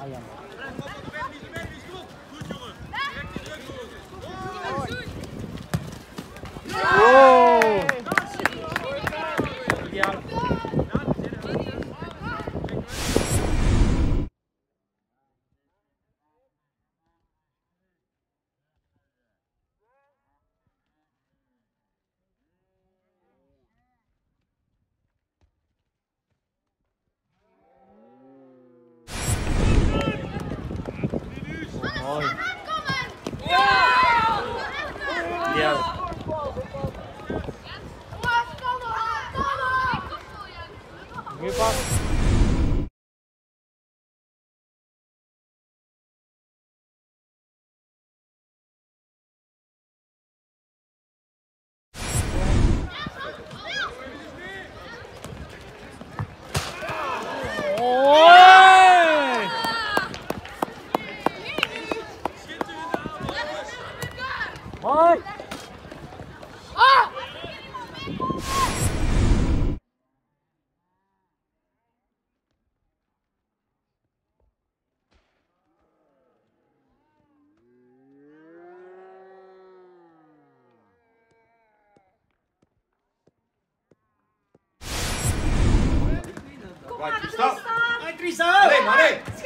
I am. on. Yeah. Give up. Oh! Hoy! Vai, Cristal. Vai, Trisão! Allez, allez.